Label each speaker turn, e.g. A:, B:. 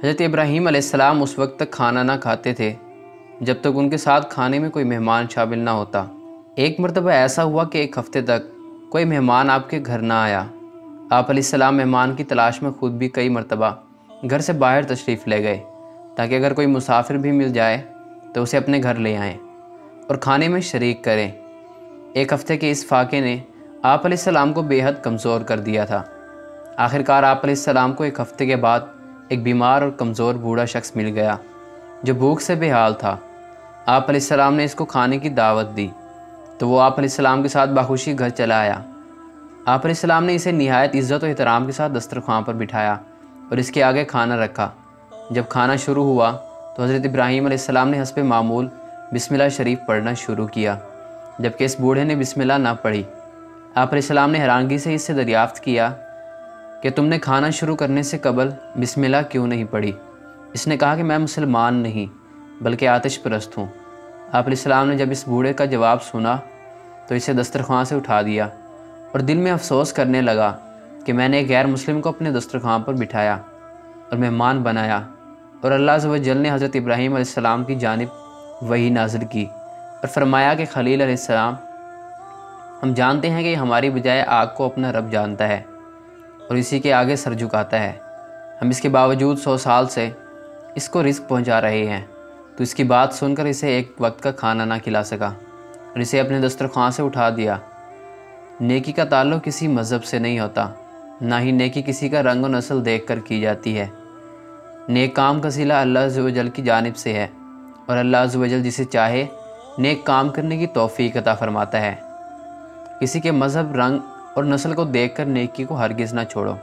A: हज़रत इब्राहीम अलैहिस्सलाम उस वक्त तक खाना ना खाते थे, जब तक उनके साथ खाने में कोई मेहमान शामिल ना होता। एक मरतबा ऐसा हुआ कि एक हफ़्ते तक कोई मेहमान आपके घर ना आया। आप सलाम मेहमान की तलाश में ख़ुद भी कई मरतबा घर से बाहर तशरीफ़ ले गए, ताकि अगर कोई मुसाफिर भी मिल जाए तो उसे अपने घर ले आएँ और खाने में शरीक करें। एक हफ़्ते के इस फाक़े ने आप को बेहद कमज़ोर कर दिया था। आखिरकार आप को एक हफ़्ते के बाद एक बीमार और कमज़ोर बूढ़ा शख्स मिल गया, जो भूख से बेहाल था। आप सलाम ने इसको खाने की दावत दी तो वो आप सलाम के साथ बाखुशी घर चला आया। आप सलाम ने इसे नहायत इज़्ज़त और एहतराम के साथ दस्तरखान पर बिठाया और इसके आगे खाना रखा। जब खाना शुरू हुआ तो हज़रत इब्राहीम सलाम ने हंसप मामूल बिस्मिल्लाह शरीफ पढ़ना शुरू किया, जबकि इस बूढ़े ने बिस्मिल्लाह ना पढ़ी। आप सलाम ने हैरानगी से इससे दरियाफ़्त किया कि तुमने खाना शुरू करने से कबल बिस्मिल्लाह क्यों नहीं पढ़ी? इसने कहा कि मैं मुसलमान नहीं, बल्कि आतिश परस्त हूँ। आप सलाम ने जब इस बूढ़े का जवाब सुना तो इसे दस्तरखान से उठा दिया और दिल में अफसोस करने लगा कि मैंने एक गैर मुस्लिम को अपने दस्तरखान पर बिठाया और मेहमान बनाया और अल्लाह जल ने हज़रत इब्राहीम आसमाम की जानब वही नाजिल की और फरमाया कि खलील हम जानते हैं कि हमारी बजाय आग को अपना रब जानता है। और इसी के आगे सर झुकाता है। हम इसके बावजूद सौ साल से इसको रिस्क पहुँचा रहे हैं। तो इसकी बात सुनकर इसे एक वक्त का खाना ना खिला सका और इसे अपने दस्तरखान से उठा दिया। नेकी का ताल्लुक किसी मज़हब से नहीं होता। ना ही नेकी किसी का रंग व नस्ल देख कर की जाती है। नेक काम का सिला अल्लाह जल की जानब से है और अल्लाह जल जिसे चाहे, नेक काम करने की तोफ़ी अता फ़रमाता है। किसी के मज़हब रंग और नस्ल को देख कर नेकी को हरगिज़ ना छोड़ो।